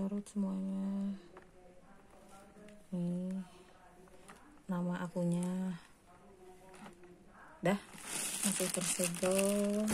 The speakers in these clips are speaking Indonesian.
parut semuanya. Nih nama akunya. Dah masih tersegel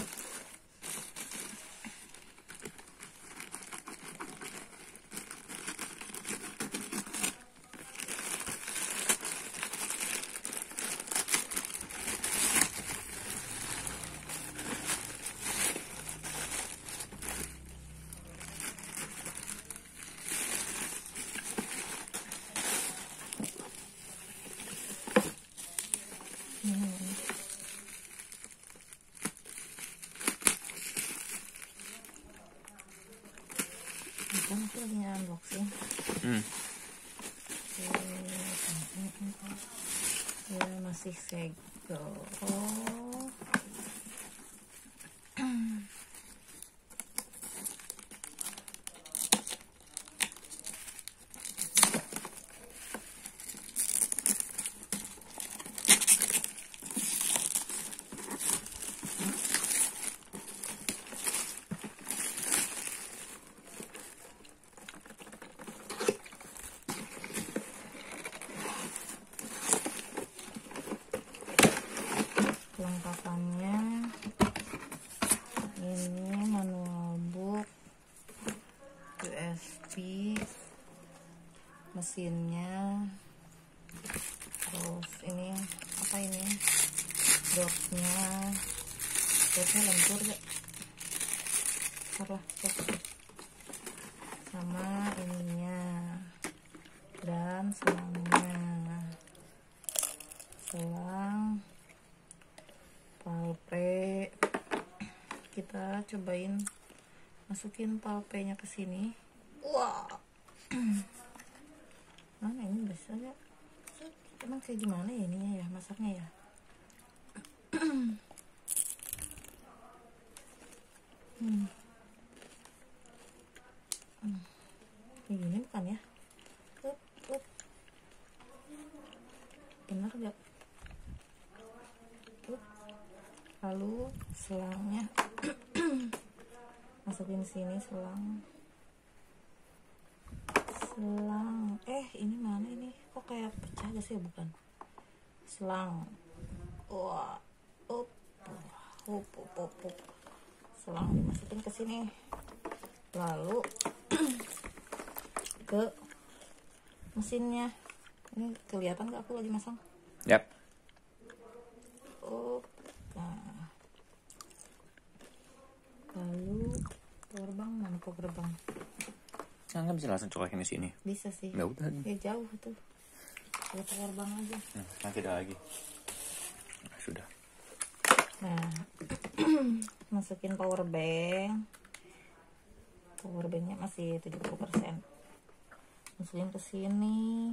kan aku lagi unboxing Hmm. ya masih segel. oh kelengkapannya ini manual book USB mesinnya. Terus ini apa ini? Dotnya dotnya lentur salah stop. sama ininya. Dan selangnya selang palpe kita cobain masukin palpenya ke sini. Wah. Mana ini bisa nggak emang kayak gimana ya ininya ya masaknya ya? Hmm. Hmm. gini bukan ya up, up. bener gak Up lalu selangnya. Masukin sini selang. Selang. Eh ini mana ini? Kok kayak pecah gak sih bukan? Selang. Wah up. Up up up, up. selang dimasukin ke sini. Lalu ke mesinnya. Ini kelihatan gak aku lagi masang? Yap. Oh, nah. Lalu power power bank? Nah, kan bisa langsung colokin di sini. Bisa sih. Ya udah. Ya jauh tuh. Power bank aja. Nah, nanti ada lagi. Nah, sudah. Nah, masukin power bank. Power banknya masih 70%. Masukin ke sini.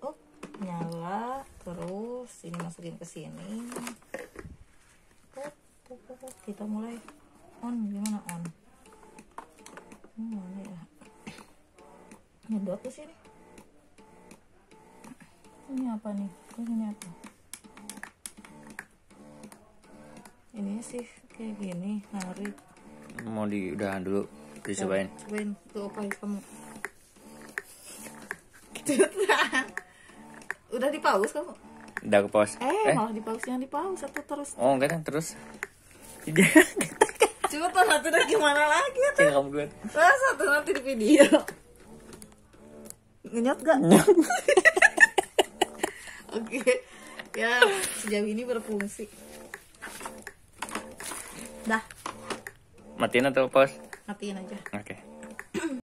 Oh, nyala. Terus ini masukin ke sini. Kita mulai on gimana on? Hmm, mana ya? Ke sini. Ini apa nih? Ini apa? Ini sih kayak gini, narik. Mau di udahan dulu. Dicobain. Cobain tuh apa kamu? Udah di pause kamu? Udah ke pos. Eh, malah di pause yang di pause satu terus. Oh, enggak kan terus. Coba tuh nanti udah gimana lagi ya? Tinggal kamu duluan. Nah, satu nanti di video. Ngenyot gak? Oke. Ya, sejauh ini berfungsi. Dah, Matiin atau pos? matiin aja. Oke.